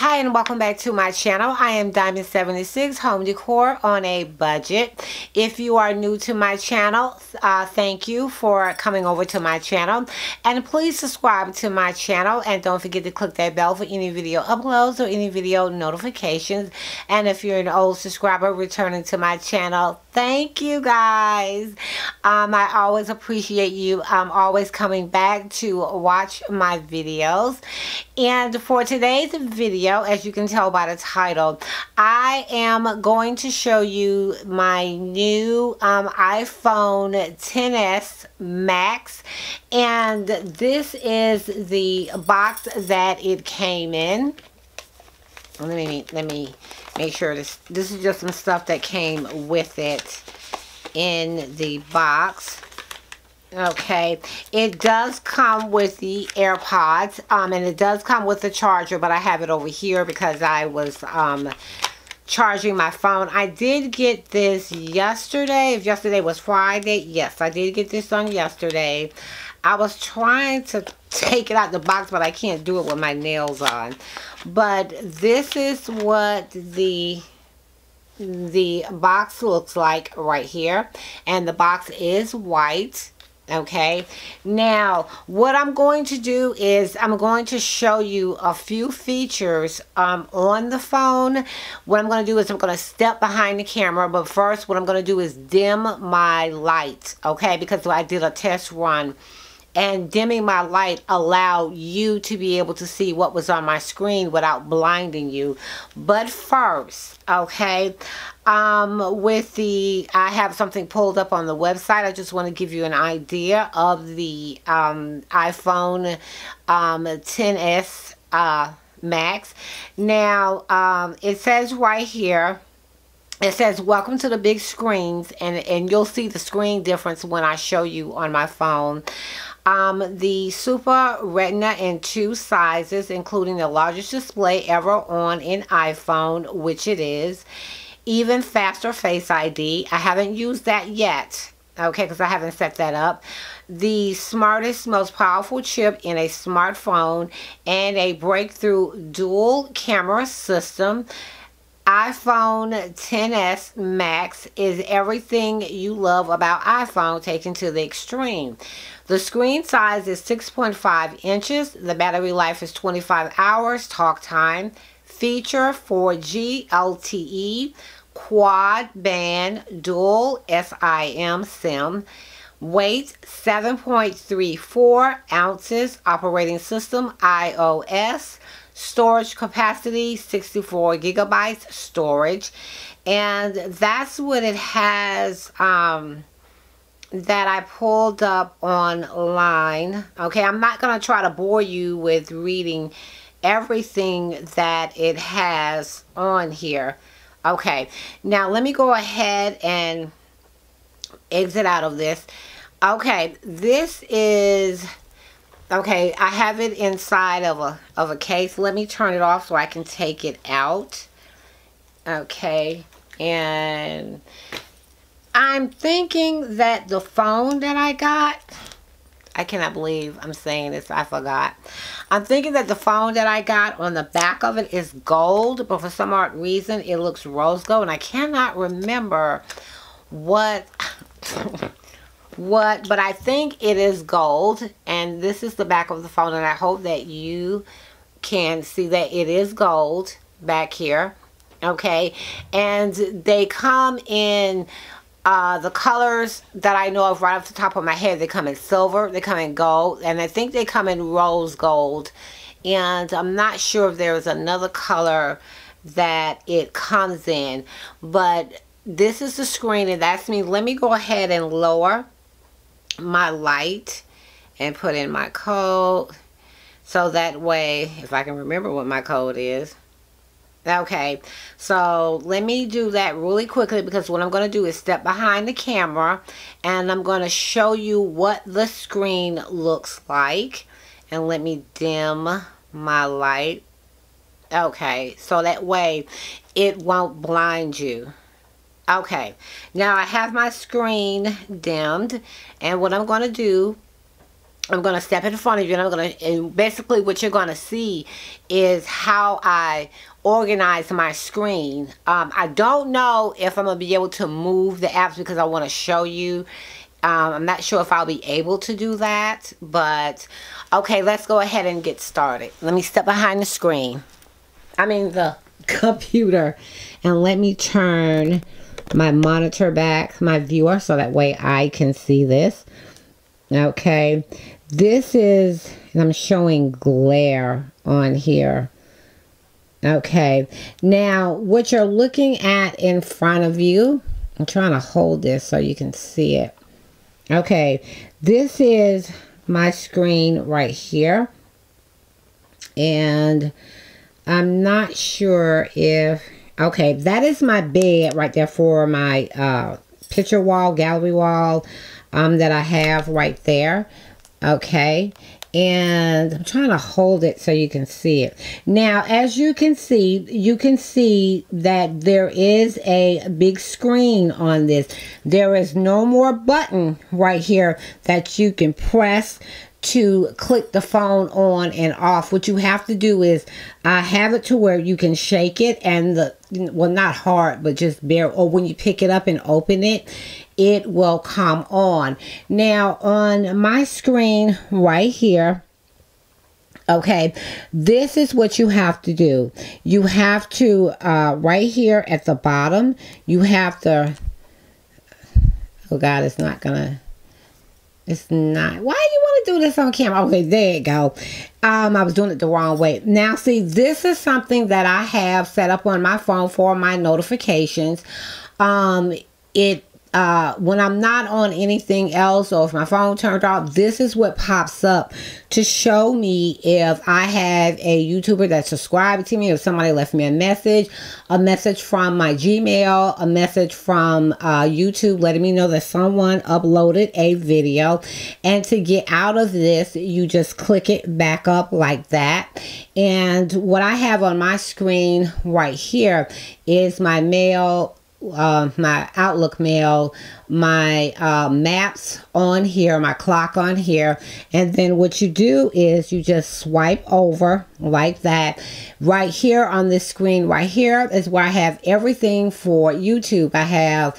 Hi and welcome back to my channel. I am Diamond76 Home Decor on a budget. If you are new to my channel, uh, thank you for coming over to my channel. And please subscribe to my channel and don't forget to click that bell for any video uploads or any video notifications. And if you're an old subscriber returning to my channel, thank you guys. Um, I always appreciate you. I'm always coming back to watch my videos. And for today's video, as you can tell by the title, I am going to show you my new um, iPhone 10s Max. And this is the box that it came in. Let me, let me make sure this, this is just some stuff that came with it in the box. Okay, it does come with the AirPods, um, and it does come with the charger, but I have it over here because I was um, charging my phone. I did get this yesterday. If yesterday was Friday, yes, I did get this on yesterday. I was trying to take it out the box, but I can't do it with my nails on. But this is what the the box looks like right here. And the box is white okay now what I'm going to do is I'm going to show you a few features um, on the phone what I'm going to do is I'm going to step behind the camera but first what I'm going to do is dim my light okay because I did a test run and dimming my light allowed you to be able to see what was on my screen without blinding you. But first okay um, with the I have something pulled up on the website. I just want to give you an idea of the um, iPhone um, 10s uh, Max. Now um, it says right here it says welcome to the big screens and and you'll see the screen difference when I show you on my phone um, the Super Retina in two sizes, including the largest display ever on an iPhone, which it is. Even faster Face ID. I haven't used that yet, okay, because I haven't set that up. The smartest, most powerful chip in a smartphone and a breakthrough dual camera system iPhone 10s Max is everything you love about iPhone taken to the extreme. The screen size is 6.5 inches. The battery life is 25 hours. Talk time. Feature 4G LTE. Quad band dual SIM SIM. Weight 7.34 ounces. Operating system iOS storage capacity 64 gigabytes storage and that's what it has um, that I pulled up online okay I'm not gonna try to bore you with reading everything that it has on here okay now let me go ahead and exit out of this okay this is Okay, I have it inside of a, of a case. Let me turn it off so I can take it out. Okay, and I'm thinking that the phone that I got, I cannot believe I'm saying this, I forgot. I'm thinking that the phone that I got on the back of it is gold, but for some odd reason it looks rose gold, and I cannot remember what... what but I think it is gold and this is the back of the phone and I hope that you can see that it is gold back here okay and they come in uh, the colors that I know of right off the top of my head they come in silver they come in gold and I think they come in rose gold. And I'm not sure if there's another color that it comes in but this is the screen and that's me. Let me go ahead and lower my light and put in my code so that way if I can remember what my code is okay so let me do that really quickly because what I'm going to do is step behind the camera and I'm going to show you what the screen looks like. And let me dim my light. Okay so that way it won't blind you. Okay, now I have my screen dimmed. And what I'm going to do I'm going to step in front of you and I'm going to, and basically what you're going to see is how I organize my screen. Um, I don't know if I'm going to be able to move the apps because I want to show you. Um, I'm not sure if I'll be able to do that, but okay, let's go ahead and get started. Let me step behind the screen. I mean the computer and let me turn my monitor back, my viewer, so that way I can see this. Okay, this is, I'm showing glare on here. Okay, now what you're looking at in front of you, I'm trying to hold this so you can see it. Okay, this is my screen right here. And I'm not sure if, okay, that is my bed right there for my uh, picture wall, gallery wall um, that I have right there okay and I'm trying to hold it so you can see it. Now, as you can see, you can see that there is a big screen on this. There is no more button right here that you can press to click the phone on and off. What you have to do is uh, have it to where you can shake it and the, well, not hard, but just bare, or when you pick it up and open it, it will come on. Now, on my screen right here, Okay, this is what you have to do. You have to, uh, right here at the bottom, you have to, oh God, it's not gonna, it's not. Why do you want to do this on camera? Okay, there you go. Um, I was doing it the wrong way. Now, see, this is something that I have set up on my phone for my notifications. Um, it uh, when I'm not on anything else or if my phone turned off, this is what pops up to show me if I have a YouTuber that subscribed to me, if somebody left me a message, a message from my Gmail, a message from uh, YouTube letting me know that someone uploaded a video. And to get out of this, you just click it back up like that. And what I have on my screen right here is my mail uh, my Outlook mail, my uh, maps on here, my clock on here. And then what you do is you just swipe over like that. Right here on this screen, right here is where I have everything for YouTube. I have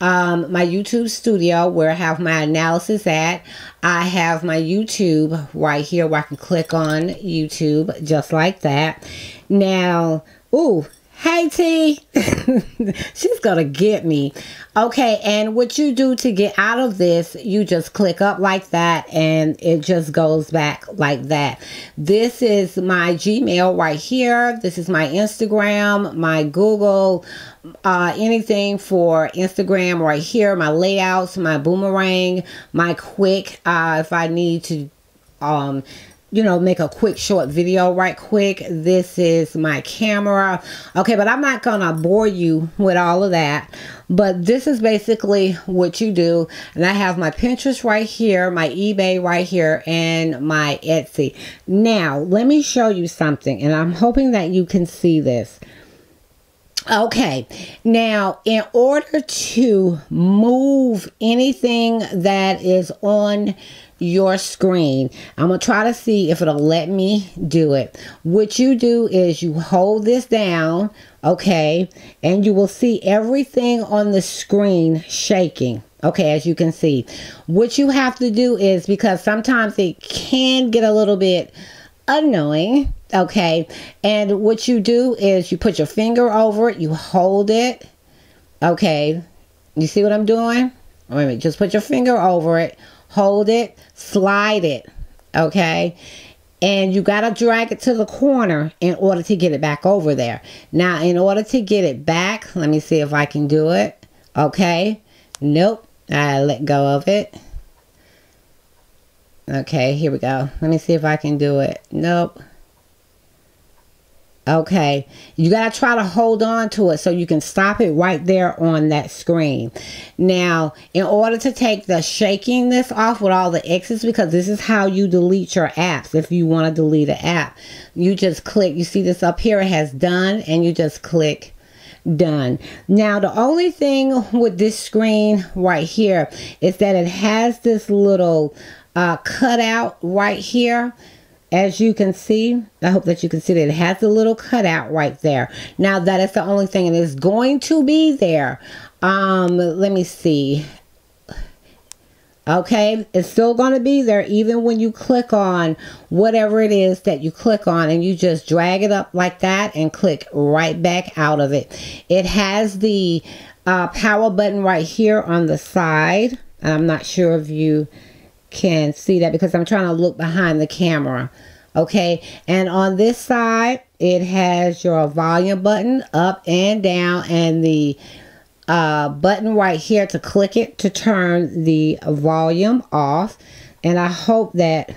um, my YouTube studio where I have my analysis at. I have my YouTube right here where I can click on YouTube just like that. Now, ooh, Hey T, she's gonna get me. Okay, and what you do to get out of this, you just click up like that and it just goes back like that. This is my Gmail right here. This is my Instagram, my Google, uh, anything for Instagram right here, my layouts, my boomerang, my quick, uh, if I need to um you know, make a quick short video right quick. This is my camera. Okay, but I'm not gonna bore you with all of that. But this is basically what you do. And I have my Pinterest right here, my eBay right here, and my Etsy. Now, let me show you something. And I'm hoping that you can see this. Okay, now in order to move anything that is on your screen. I'm to try to see if it'll let me do it. What you do is you hold this down, okay, and you will see everything on the screen shaking. Okay, as you can see. What you have to do is because sometimes it can get a little bit annoying, okay, and what you do is you put your finger over it, you hold it, okay, you see what I'm doing? Wait a minute, just put your finger over it, hold it, slide it, okay? And you got to drag it to the corner in order to get it back over there. Now, in order to get it back, let me see if I can do it. Okay. Nope. I let go of it. Okay, here we go. Let me see if I can do it. Nope. Okay, you got to try to hold on to it so you can stop it right there on that screen. Now, in order to take the shaking this off with all the X's, because this is how you delete your apps if you want to delete an app. You just click, you see this up here, it has done, and you just click done. Now, the only thing with this screen right here is that it has this little uh, cutout right here as you can see i hope that you can see that it has a little cutout right there. Now that is the only thing and it's going to be there. Um let me see. Okay it's still going to be there even when you click on whatever it is that you click on and you just drag it up like that and click right back out of it. It has the uh, power button right here on the side. I'm not sure if you can see that because i'm trying to look behind the camera okay and on this side it has your volume button up and down and the uh, button right here to click it to turn the volume off. And I hope that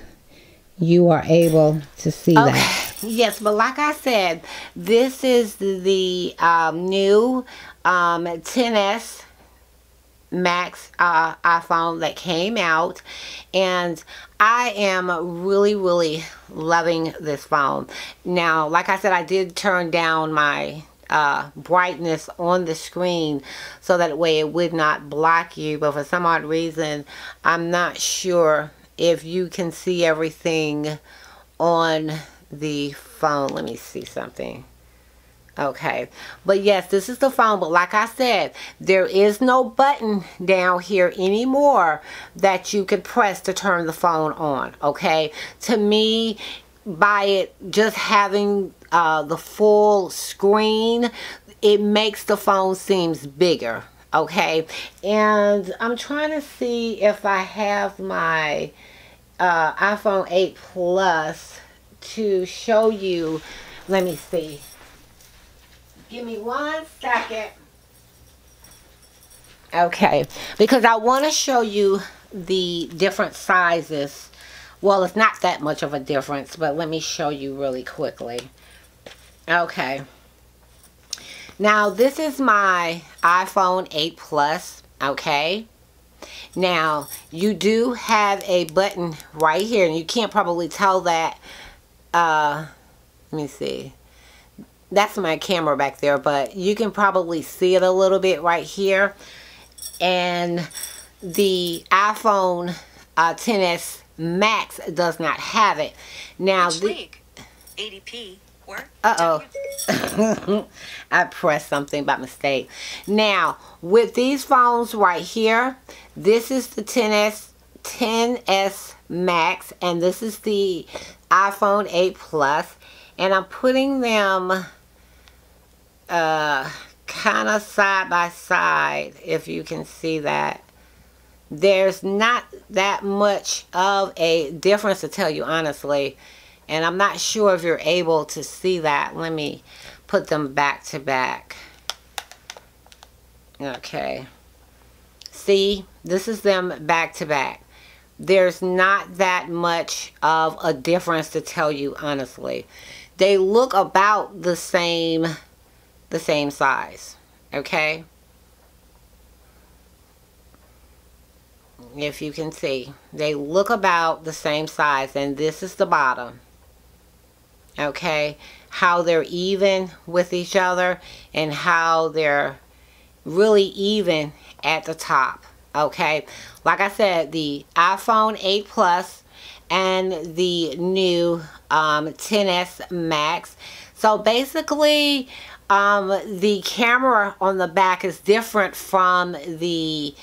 you are able to see okay. that. Yes, but like I said, this is the um, new um, 10s Max uh, iPhone that came out and I am really really loving this phone. Now like I said I did turn down my uh, brightness on the screen so that way it would not block you but for some odd reason I'm not sure if you can see everything on the phone. Let me see something okay but yes this is the phone but like I said there is no button down here anymore that you can press to turn the phone on okay to me by it just having uh, the full screen, it makes the phone seems bigger. Okay, and I'm trying to see if I have my uh, iPhone 8 Plus to show you. Let me see. Give me one second. Okay, because I want to show you the different sizes. Well, it's not that much of a difference, but let me show you really quickly. Okay. Now, this is my iPhone 8 Plus, okay? Now, you do have a button right here, and you can't probably tell that. Uh, let me see. That's my camera back there, but you can probably see it a little bit right here. And the iPhone uh, 10s Max does not have it. Now, league? 80p uh-oh. I pressed something by mistake. Now, with these phones right here, this is the 10S, 10S Max, and this is the iPhone 8 Plus, and I'm putting them uh, kind of side by side, if you can see that. There's not that much of a difference to tell you honestly. And I'm not sure if you're able to see that. Let me put them back to back. Okay. See, this is them back to back. There's not that much of a difference to tell you honestly. They look about the same, the same size. Okay. If you can see, they look about the same size and this is the bottom okay how they're even with each other and how they're really even at the top okay like I said the iPhone 8 Plus and the new um, 10s Max so basically um, the camera on the back is different from the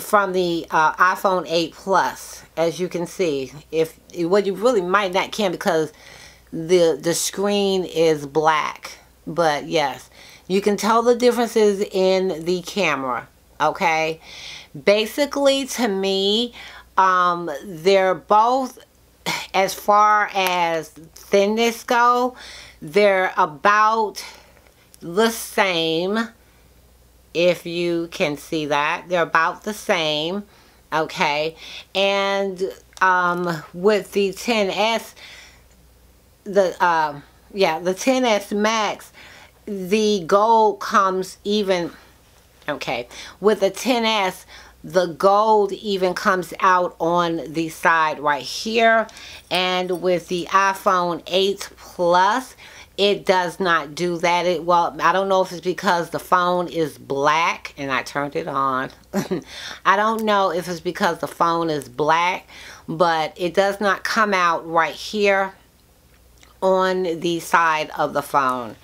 from the uh, iPhone 8 Plus as you can see. If what you really might not can because the the screen is black. But yes you can tell the differences in the camera okay? Basically to me um, they're both as far as thinness go they're about the same if you can see that. They're about the same okay? And um, with the 10s the uh, yeah the 10s max the gold comes even okay with the 10s the gold even comes out on the side right here. And with the iphone 8 plus it does not do that. It Well, I don't know if it's because the phone is black and I turned it on. I don't know if it's because the phone is black, but it does not come out right here on the side of the phone.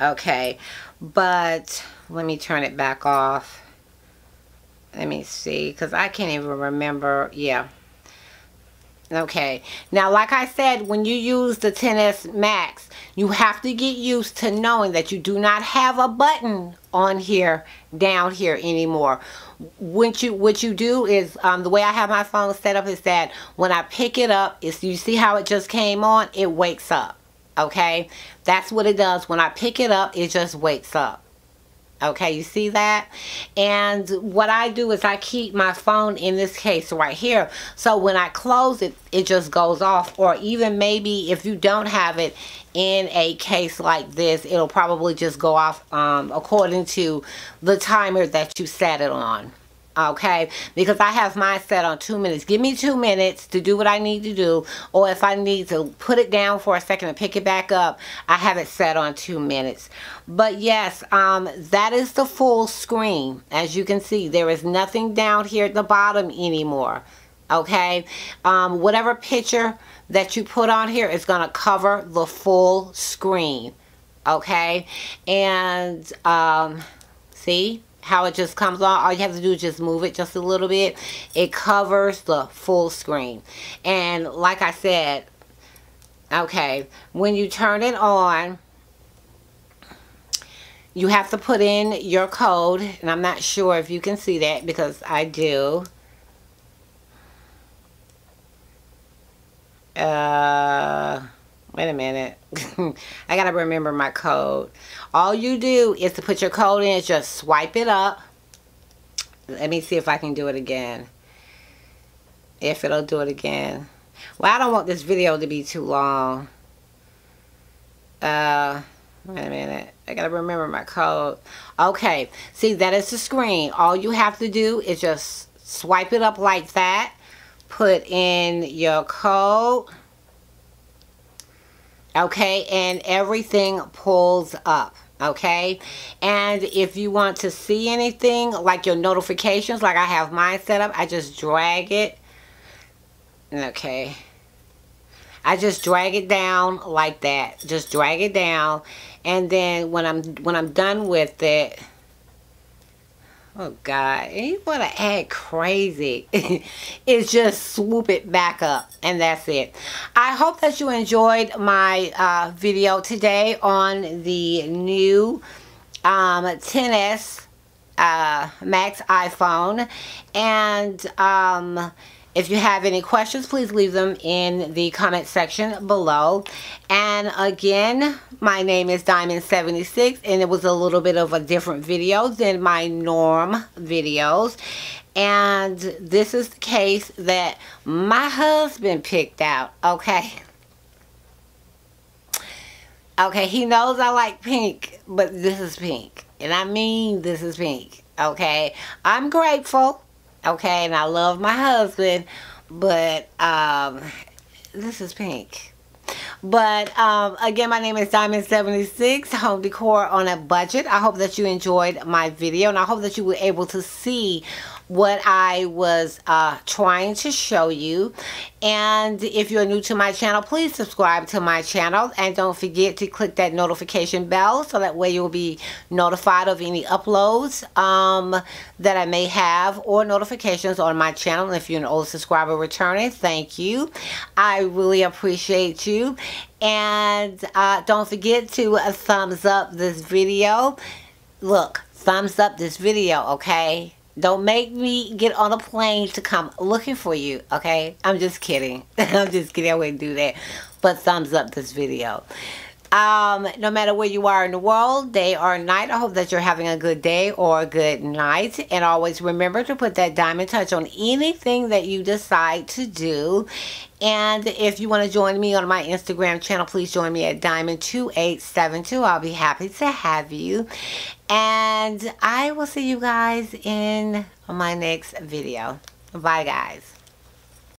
Okay, but let me turn it back off. Let me see, because I can't even remember. Yeah. Okay. Now, like I said, when you use the 10S Max, you have to get used to knowing that you do not have a button on here, down here anymore. What you what you do is, um, the way I have my phone set up is that when I pick it up, is you see how it just came on? It wakes up. Okay? That's what it does. When I pick it up, it just wakes up. Okay, you see that? And what I do is I keep my phone in this case right here. So when I close it, it just goes off. Or even maybe if you don't have it in a case like this, it'll probably just go off um, according to the timer that you set it on okay? Because I have mine set on two minutes. Give me two minutes to do what I need to do or if I need to put it down for a second and pick it back up I have it set on two minutes. But yes um, that is the full screen. As you can see there is nothing down here at the bottom anymore okay? Um, whatever picture that you put on here is going to cover the full screen okay? And um, see how it just comes on all you have to do is just move it just a little bit. It covers the full screen. And like I said okay when you turn it on you have to put in your code and I'm not sure if you can see that because I do. Uh wait a minute. I gotta remember my code. All you do is to put your code in just swipe it up. Let me see if I can do it again. If it'll do it again. Well I don't want this video to be too long. Uh wait a minute. I gotta remember my code. Okay. See that is the screen. All you have to do is just swipe it up like that. Put in your code okay? And everything pulls up okay? And if you want to see anything like your notifications like I have mine set up I just drag it. Okay. I just drag it down like that. Just drag it down. And then when I'm when I'm done with it Oh God, you want to act crazy. it's just swoop it back up and that's it. I hope that you enjoyed my uh, video today on the new um, 10S uh, Max iPhone. And um, if you have any questions, please leave them in the comment section below. And again, my name is Diamond76 and it was a little bit of a different video than my norm videos. And this is the case that my husband picked out, okay? Okay, he knows I like pink, but this is pink. And I mean this is pink, okay? I'm grateful okay and I love my husband but um this is pink. But um, again my name is Diamond 76 home decor on a budget. I hope that you enjoyed my video and I hope that you were able to see what I was uh, trying to show you. And if you're new to my channel, please subscribe to my channel. And don't forget to click that notification bell so that way you'll be notified of any uploads um, that I may have or notifications on my channel. If you're an old subscriber returning, thank you. I really appreciate you. And uh, don't forget to uh, thumbs up this video. Look, thumbs up this video, okay? Don't make me get on a plane to come looking for you, okay? I'm just kidding. I'm just kidding. I wouldn't do that. But thumbs up this video. Um, no matter where you are in the world, day or night, I hope that you're having a good day or a good night. And always remember to put that diamond touch on anything that you decide to do. And if you want to join me on my Instagram channel, please join me at Diamond2872. I'll be happy to have you. And I will see you guys in my next video. Bye, guys.